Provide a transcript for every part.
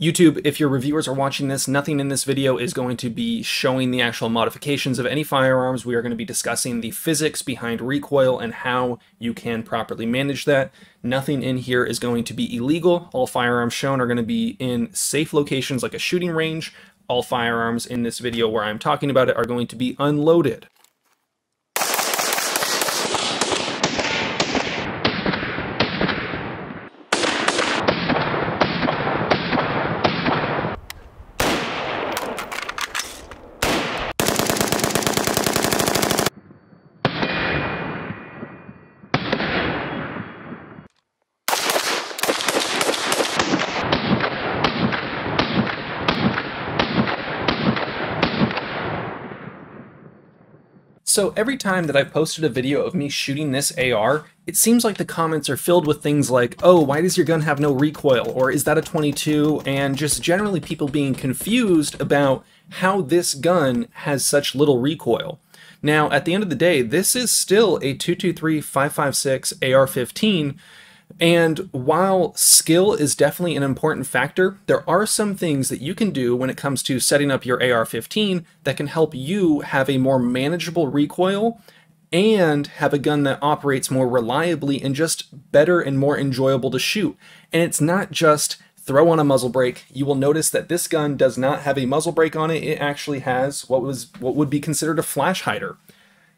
YouTube, if your reviewers are watching this, nothing in this video is going to be showing the actual modifications of any firearms. We are going to be discussing the physics behind recoil and how you can properly manage that. Nothing in here is going to be illegal. All firearms shown are going to be in safe locations like a shooting range. All firearms in this video where I'm talking about it are going to be unloaded. So every time that I've posted a video of me shooting this AR, it seems like the comments are filled with things like, oh, why does your gun have no recoil? Or is that a 22? And just generally people being confused about how this gun has such little recoil. Now, at the end of the day, this is still a 223-556 AR-15, and while skill is definitely an important factor, there are some things that you can do when it comes to setting up your AR-15 that can help you have a more manageable recoil and have a gun that operates more reliably and just better and more enjoyable to shoot. And it's not just throw on a muzzle brake. You will notice that this gun does not have a muzzle brake on it. It actually has what was what would be considered a flash hider.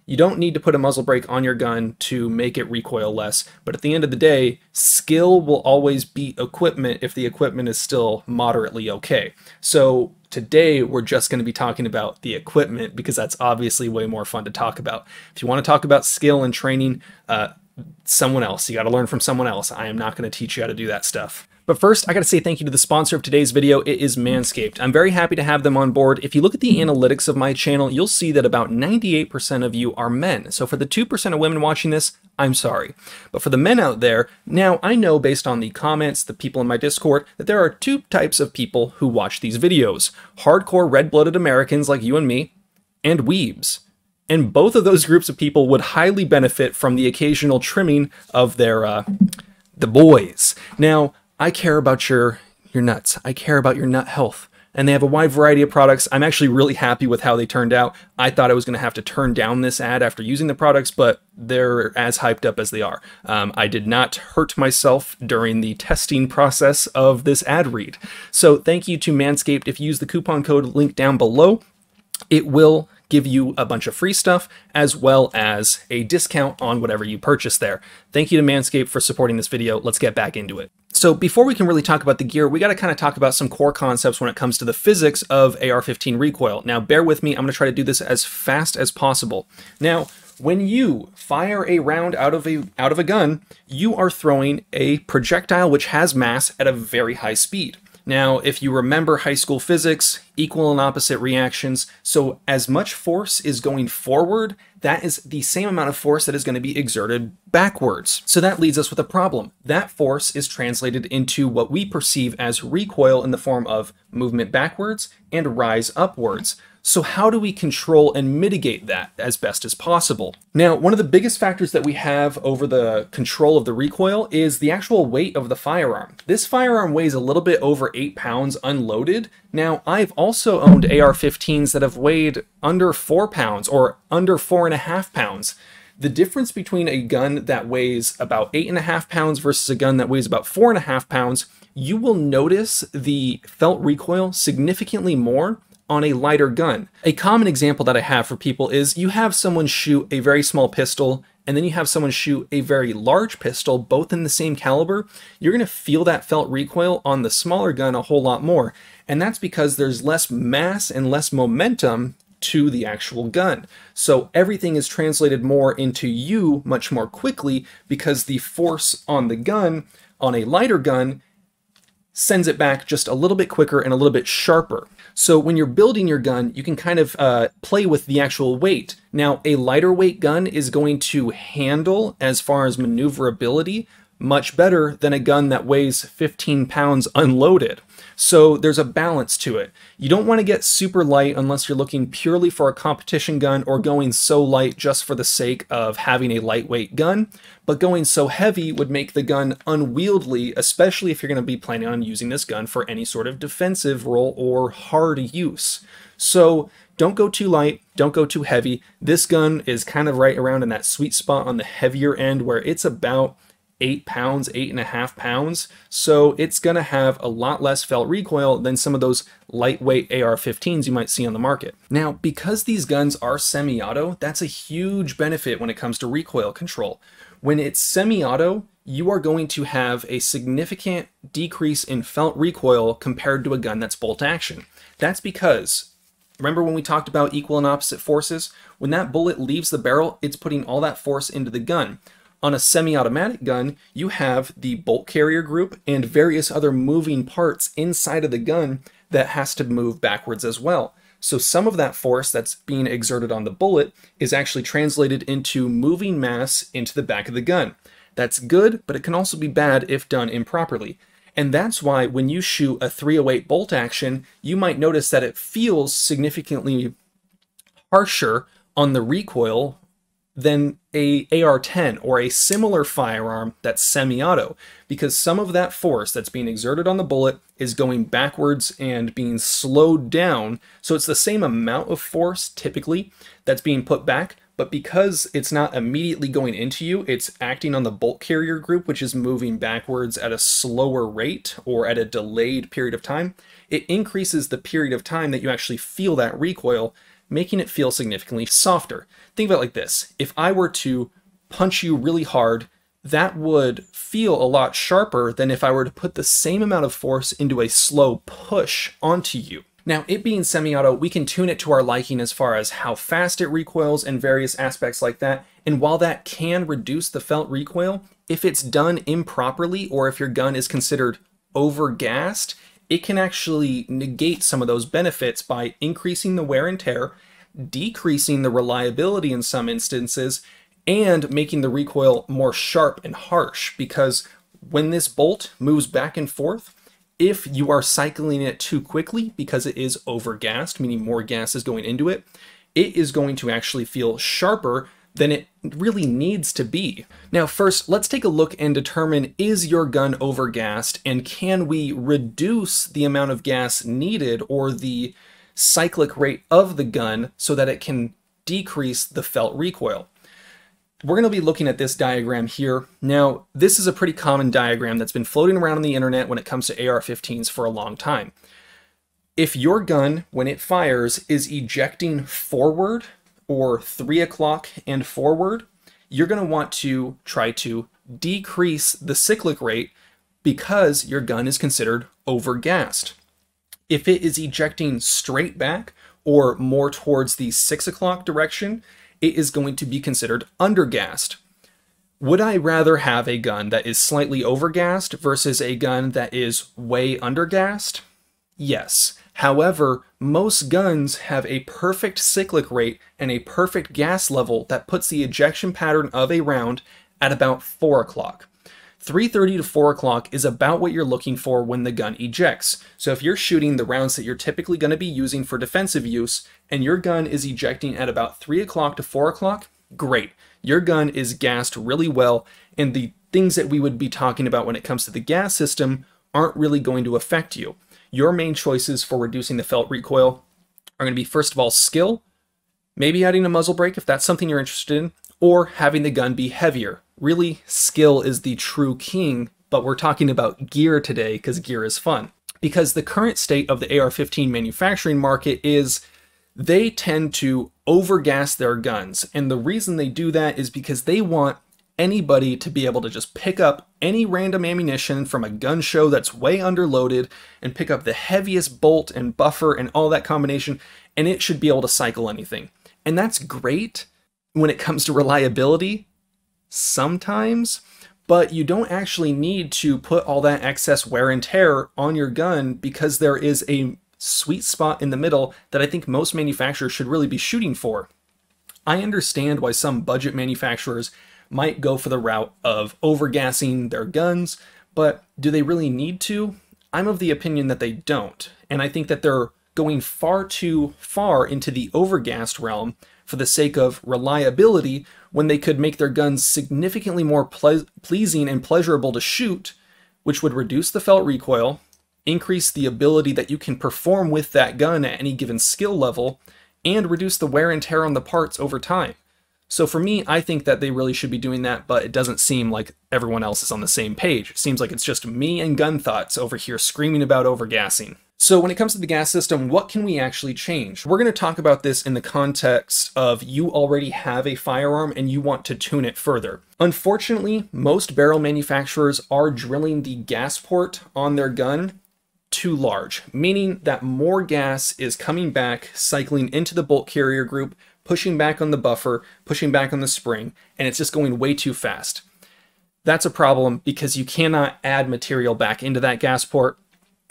You don't need to put a muzzle brake on your gun to make it recoil less, but at the end of the day, skill will always beat equipment if the equipment is still moderately okay. So today we're just going to be talking about the equipment because that's obviously way more fun to talk about. If you want to talk about skill and training, uh, someone else. You got to learn from someone else. I am not going to teach you how to do that stuff. But first, I gotta say thank you to the sponsor of today's video. It is Manscaped. I'm very happy to have them on board. If you look at the analytics of my channel, you'll see that about 98% of you are men. So for the 2% of women watching this, I'm sorry. But for the men out there, now I know based on the comments, the people in my Discord, that there are two types of people who watch these videos. Hardcore red-blooded Americans like you and me, and weebs. And both of those groups of people would highly benefit from the occasional trimming of their, uh, the boys. Now, I care about your your nuts. I care about your nut health. And they have a wide variety of products. I'm actually really happy with how they turned out. I thought I was going to have to turn down this ad after using the products, but they're as hyped up as they are. Um, I did not hurt myself during the testing process of this ad read. So thank you to Manscaped. If you use the coupon code link down below, it will give you a bunch of free stuff as well as a discount on whatever you purchase there. Thank you to Manscaped for supporting this video. Let's get back into it. So before we can really talk about the gear, we got to kind of talk about some core concepts when it comes to the physics of AR-15 recoil. Now, bear with me. I'm going to try to do this as fast as possible. Now, when you fire a round out of a out of a gun, you are throwing a projectile which has mass at a very high speed. Now, if you remember high school physics, equal and opposite reactions, so as much force is going forward, that is the same amount of force that is going to be exerted backwards. So that leads us with a problem. That force is translated into what we perceive as recoil in the form of movement backwards and rise upwards. So how do we control and mitigate that as best as possible? Now, one of the biggest factors that we have over the control of the recoil is the actual weight of the firearm. This firearm weighs a little bit over 8 pounds unloaded. Now, I've also owned AR-15s that have weighed under 4 pounds or under 4.5 pounds. The difference between a gun that weighs about 8.5 pounds versus a gun that weighs about 4.5 pounds, you will notice the felt recoil significantly more on a lighter gun. A common example that I have for people is you have someone shoot a very small pistol and then you have someone shoot a very large pistol, both in the same caliber, you're going to feel that felt recoil on the smaller gun a whole lot more. And that's because there's less mass and less momentum to the actual gun. So everything is translated more into you much more quickly because the force on the gun, on a lighter gun, sends it back just a little bit quicker and a little bit sharper. So when you're building your gun, you can kind of uh, play with the actual weight. Now, a lighter weight gun is going to handle, as far as maneuverability, much better than a gun that weighs 15 pounds unloaded. So there's a balance to it. You don't want to get super light unless you're looking purely for a competition gun or going so light just for the sake of having a lightweight gun, but going so heavy would make the gun unwieldy, especially if you're going to be planning on using this gun for any sort of defensive role or hard use. So don't go too light, don't go too heavy. This gun is kind of right around in that sweet spot on the heavier end where it's about eight pounds, eight and a half pounds. So it's going to have a lot less felt recoil than some of those lightweight AR-15s you might see on the market. Now, because these guns are semi-auto, that's a huge benefit when it comes to recoil control. When it's semi-auto, you are going to have a significant decrease in felt recoil compared to a gun that's bolt action. That's because Remember when we talked about equal and opposite forces? When that bullet leaves the barrel, it's putting all that force into the gun. On a semi-automatic gun, you have the bolt carrier group and various other moving parts inside of the gun that has to move backwards as well. So some of that force that's being exerted on the bullet is actually translated into moving mass into the back of the gun. That's good, but it can also be bad if done improperly. And that's why when you shoot a 308 bolt action, you might notice that it feels significantly harsher on the recoil than a AR-10 or a similar firearm that's semi-auto because some of that force that's being exerted on the bullet is going backwards and being slowed down. So it's the same amount of force typically that's being put back, but because it's not immediately going into you, it's acting on the bolt carrier group, which is moving backwards at a slower rate or at a delayed period of time. It increases the period of time that you actually feel that recoil making it feel significantly softer. Think about it like this. If I were to punch you really hard, that would feel a lot sharper than if I were to put the same amount of force into a slow push onto you. Now, it being semi-auto, we can tune it to our liking as far as how fast it recoils and various aspects like that. And while that can reduce the felt recoil, if it's done improperly or if your gun is considered over-gassed, it can actually negate some of those benefits by increasing the wear and tear, decreasing the reliability in some instances, and making the recoil more sharp and harsh. Because when this bolt moves back and forth, if you are cycling it too quickly because it is overgassed, meaning more gas is going into it, it is going to actually feel sharper than it really needs to be. Now first, let's take a look and determine is your gun overgassed and can we reduce the amount of gas needed or the cyclic rate of the gun so that it can decrease the felt recoil. We're going to be looking at this diagram here. Now, this is a pretty common diagram that's been floating around on the internet when it comes to AR-15s for a long time. If your gun, when it fires, is ejecting forward or 3 o'clock and forward, you're going to want to try to decrease the cyclic rate because your gun is considered overgassed. If it is ejecting straight back or more towards the 6 o'clock direction, it is going to be considered undergassed. Would I rather have a gun that is slightly overgassed versus a gun that is way undergassed? Yes. However, most guns have a perfect cyclic rate and a perfect gas level that puts the ejection pattern of a round at about 4 o'clock. 3.30 to 4 o'clock is about what you're looking for when the gun ejects. So if you're shooting the rounds that you're typically going to be using for defensive use, and your gun is ejecting at about 3 o'clock to 4 o'clock, great. Your gun is gassed really well, and the things that we would be talking about when it comes to the gas system aren't really going to affect you your main choices for reducing the felt recoil are going to be first of all skill, maybe adding a muzzle brake if that's something you're interested in, or having the gun be heavier. Really, skill is the true king, but we're talking about gear today because gear is fun. Because the current state of the AR-15 manufacturing market is they tend to overgas their guns. And the reason they do that is because they want anybody to be able to just pick up any random ammunition from a gun show that's way underloaded and pick up the heaviest bolt and buffer and all that combination, and it should be able to cycle anything. And that's great when it comes to reliability, sometimes, but you don't actually need to put all that excess wear and tear on your gun because there is a sweet spot in the middle that I think most manufacturers should really be shooting for. I understand why some budget manufacturers might go for the route of overgassing their guns, but do they really need to? I'm of the opinion that they don't, and I think that they're going far too far into the overgassed realm for the sake of reliability when they could make their guns significantly more ple pleasing and pleasurable to shoot, which would reduce the felt recoil, increase the ability that you can perform with that gun at any given skill level, and reduce the wear and tear on the parts over time. So for me, I think that they really should be doing that, but it doesn't seem like everyone else is on the same page. It seems like it's just me and Gun Thoughts over here screaming about overgassing. So when it comes to the gas system, what can we actually change? We're going to talk about this in the context of you already have a firearm and you want to tune it further. Unfortunately, most barrel manufacturers are drilling the gas port on their gun too large, meaning that more gas is coming back, cycling into the bolt carrier group, pushing back on the buffer, pushing back on the spring, and it's just going way too fast. That's a problem because you cannot add material back into that gas port,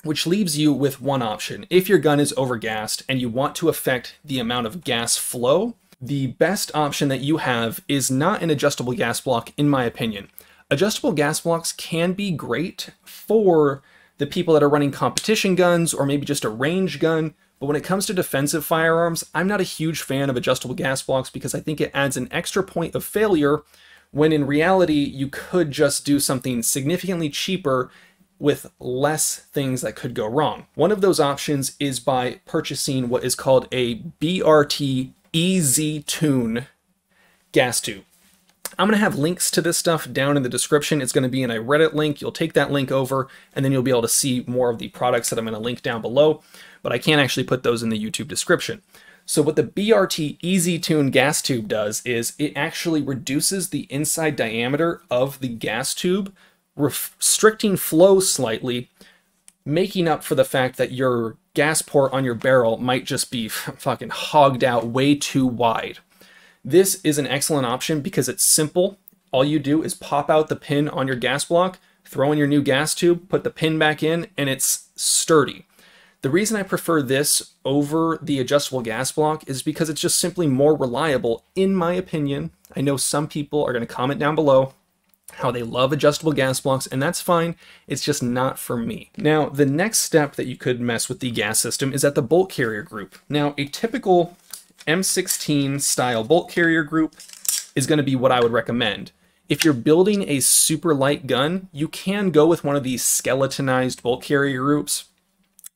which leaves you with one option. If your gun is overgassed and you want to affect the amount of gas flow, the best option that you have is not an adjustable gas block, in my opinion. Adjustable gas blocks can be great for the people that are running competition guns or maybe just a range gun, but when it comes to defensive firearms, I'm not a huge fan of adjustable gas blocks because I think it adds an extra point of failure when in reality you could just do something significantly cheaper with less things that could go wrong. One of those options is by purchasing what is called a BRT EZ Tune gas tube. I'm going to have links to this stuff down in the description. It's going to be in a Reddit link. You'll take that link over, and then you'll be able to see more of the products that I'm going to link down below, but I can't actually put those in the YouTube description. So what the BRT EZ Tune gas tube does is it actually reduces the inside diameter of the gas tube, restricting flow slightly, making up for the fact that your gas port on your barrel might just be fucking hogged out way too wide. This is an excellent option because it's simple. All you do is pop out the pin on your gas block, throw in your new gas tube, put the pin back in, and it's sturdy. The reason I prefer this over the adjustable gas block is because it's just simply more reliable, in my opinion. I know some people are going to comment down below how they love adjustable gas blocks, and that's fine. It's just not for me. Now, the next step that you could mess with the gas system is at the bolt carrier group. Now, a typical M16 style bolt carrier group is going to be what I would recommend. If you're building a super light gun, you can go with one of these skeletonized bolt carrier groups.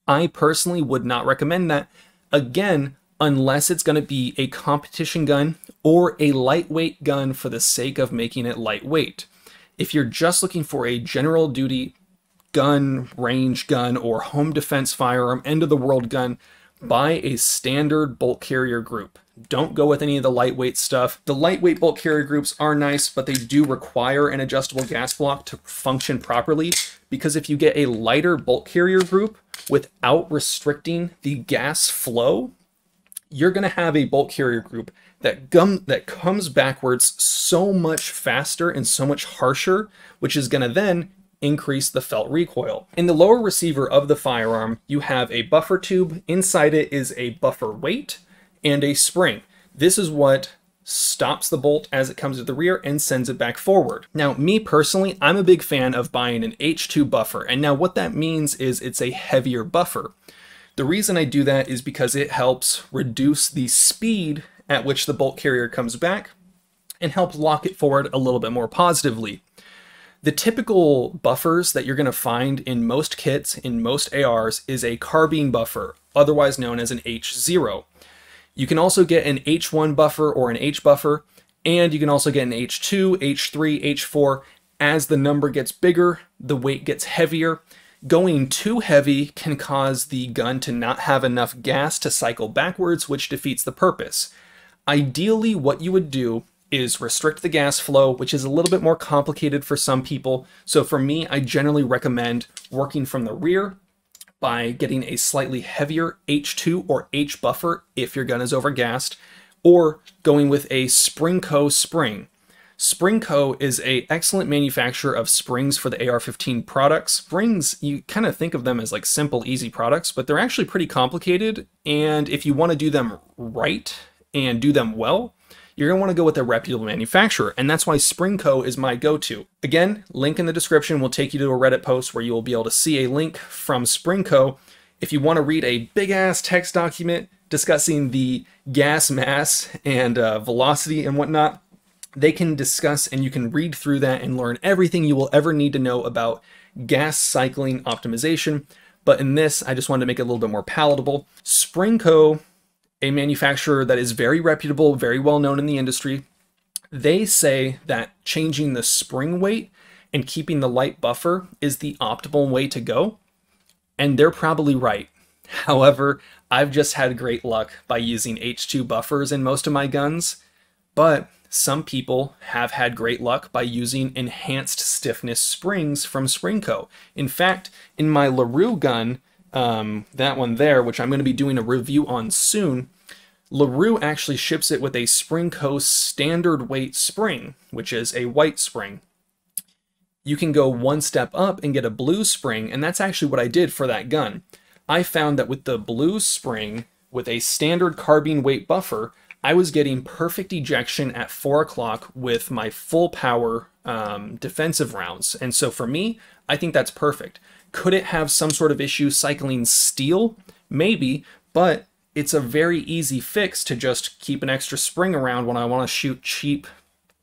I personally would not recommend that, again, unless it's going to be a competition gun or a lightweight gun for the sake of making it lightweight. If you're just looking for a general duty gun, range gun, or home defense firearm, end of the world gun, buy a standard bolt carrier group. Don't go with any of the lightweight stuff. The lightweight bolt carrier groups are nice, but they do require an adjustable gas block to function properly because if you get a lighter bolt carrier group without restricting the gas flow, you're going to have a bolt carrier group that gum that comes backwards so much faster and so much harsher, which is going to then increase the felt recoil. In the lower receiver of the firearm, you have a buffer tube. Inside it is a buffer weight and a spring. This is what stops the bolt as it comes to the rear and sends it back forward. Now, me personally, I'm a big fan of buying an H2 buffer. And now what that means is it's a heavier buffer. The reason I do that is because it helps reduce the speed at which the bolt carrier comes back and help lock it forward a little bit more positively. The typical buffers that you're going to find in most kits, in most ARs, is a carbine buffer, otherwise known as an H0. You can also get an H1 buffer or an H buffer, and you can also get an H2, H3, H4. As the number gets bigger, the weight gets heavier. Going too heavy can cause the gun to not have enough gas to cycle backwards, which defeats the purpose. Ideally, what you would do is restrict the gas flow, which is a little bit more complicated for some people. So for me, I generally recommend working from the rear by getting a slightly heavier H2 or H buffer if your gun is overgassed, or going with a Sprinco spring. Sprinco is a excellent manufacturer of springs for the AR-15 products. Springs, you kind of think of them as like simple, easy products, but they're actually pretty complicated. And if you want to do them right and do them well, you're want to go with a reputable manufacturer, and that's why Sprinco is my go-to. Again, link in the description will take you to a Reddit post where you will be able to see a link from Sprinco. If you want to read a big-ass text document discussing the gas mass and uh, velocity and whatnot, they can discuss and you can read through that and learn everything you will ever need to know about gas cycling optimization. But in this, I just wanted to make it a little bit more palatable. Sprinco, a manufacturer that is very reputable, very well known in the industry, they say that changing the spring weight and keeping the light buffer is the optimal way to go. And they're probably right. However, I've just had great luck by using H2 buffers in most of my guns, but some people have had great luck by using enhanced stiffness springs from Sprinco. In fact, in my LaRue gun, um, that one there, which I'm going to be doing a review on soon, LaRue actually ships it with a Spring Sprinco standard weight spring, which is a white spring. You can go one step up and get a blue spring, and that's actually what I did for that gun. I found that with the blue spring, with a standard carbine weight buffer, I was getting perfect ejection at 4 o'clock with my full power um, defensive rounds. And so for me, I think that's perfect. Could it have some sort of issue cycling steel? Maybe, but it's a very easy fix to just keep an extra spring around when I want to shoot cheap,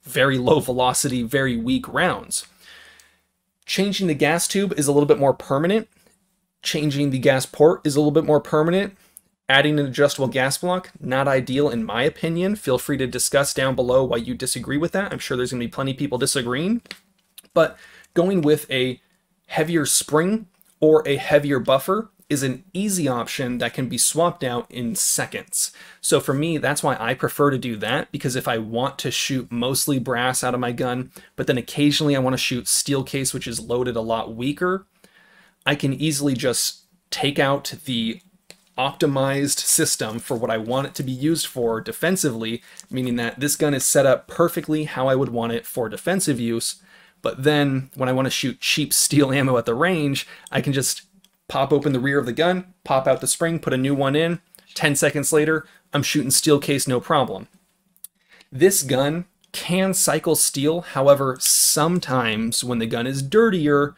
very low velocity, very weak rounds. Changing the gas tube is a little bit more permanent. Changing the gas port is a little bit more permanent. Adding an adjustable gas block, not ideal in my opinion. Feel free to discuss down below why you disagree with that. I'm sure there's going to be plenty of people disagreeing. But going with a heavier spring or a heavier buffer is an easy option that can be swapped out in seconds. So for me, that's why I prefer to do that, because if I want to shoot mostly brass out of my gun, but then occasionally I want to shoot steel case, which is loaded a lot weaker, I can easily just take out the optimized system for what I want it to be used for defensively, meaning that this gun is set up perfectly how I would want it for defensive use. But then when I want to shoot cheap steel ammo at the range, I can just pop open the rear of the gun, pop out the spring, put a new one in. 10 seconds later, I'm shooting steel case no problem. This gun can cycle steel, however, sometimes when the gun is dirtier,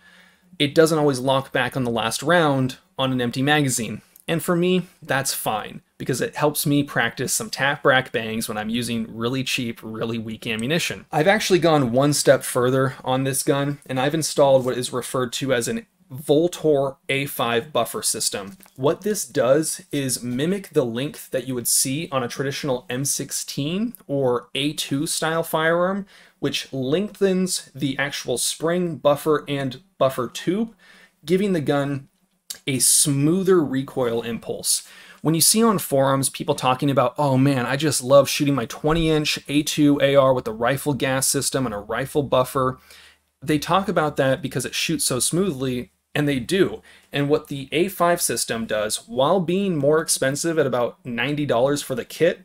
it doesn't always lock back on the last round on an empty magazine. And for me, that's fine because it helps me practice some tap rack bangs when I'm using really cheap, really weak ammunition. I've actually gone one step further on this gun and I've installed what is referred to as an VLTOR A5 buffer system. What this does is mimic the length that you would see on a traditional M16 or A2 style firearm, which lengthens the actual spring, buffer, and buffer tube, giving the gun a smoother recoil impulse. When you see on forums people talking about, oh man, I just love shooting my 20 inch A2 AR with a rifle gas system and a rifle buffer, they talk about that because it shoots so smoothly, and they do. And what the A5 system does, while being more expensive at about $90 for the kit,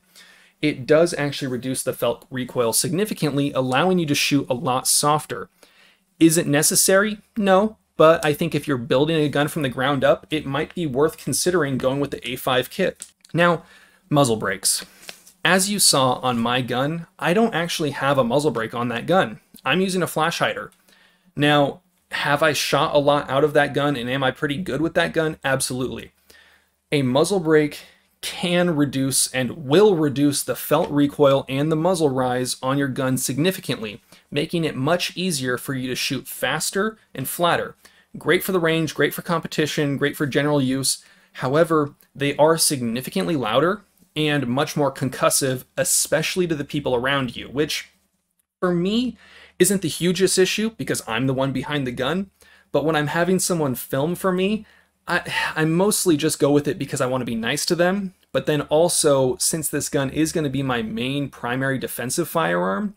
it does actually reduce the felt recoil significantly, allowing you to shoot a lot softer. Is it necessary? No, but I think if you're building a gun from the ground up, it might be worth considering going with the A5 kit. Now, muzzle brakes. As you saw on my gun, I don't actually have a muzzle brake on that gun. I'm using a flash hider. Now, have I shot a lot out of that gun and am I pretty good with that gun? Absolutely. A muzzle brake can reduce and will reduce the felt recoil and the muzzle rise on your gun significantly, making it much easier for you to shoot faster and flatter. Great for the range, great for competition, great for general use. However, they are significantly louder and much more concussive, especially to the people around you, which for me isn't the hugest issue because I'm the one behind the gun. But when I'm having someone film for me, I, I mostly just go with it because I want to be nice to them. But then also, since this gun is going to be my main primary defensive firearm,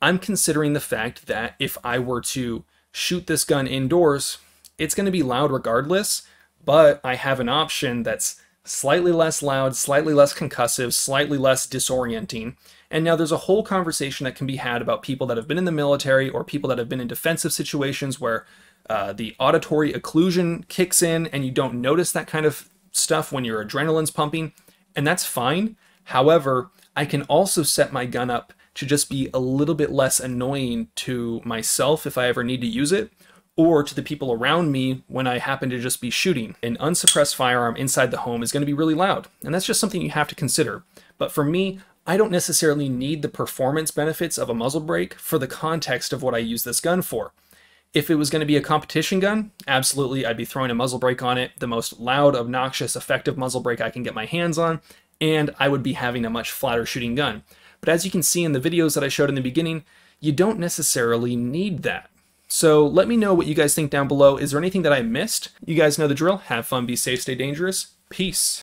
I'm considering the fact that if I were to shoot this gun indoors, it's going to be loud regardless, but I have an option that's slightly less loud, slightly less concussive, slightly less disorienting. And now there's a whole conversation that can be had about people that have been in the military or people that have been in defensive situations where uh, the auditory occlusion kicks in and you don't notice that kind of stuff when your adrenaline's pumping, and that's fine. However, I can also set my gun up to just be a little bit less annoying to myself if I ever need to use it, or to the people around me when I happen to just be shooting. An unsuppressed firearm inside the home is going to be really loud, and that's just something you have to consider. But for me, I don't necessarily need the performance benefits of a muzzle brake for the context of what I use this gun for. If it was going to be a competition gun, absolutely I'd be throwing a muzzle brake on it, the most loud, obnoxious, effective muzzle brake I can get my hands on, and I would be having a much flatter shooting gun. But as you can see in the videos that I showed in the beginning, you don't necessarily need that. So let me know what you guys think down below. Is there anything that I missed? You guys know the drill. Have fun, be safe, stay dangerous. Peace.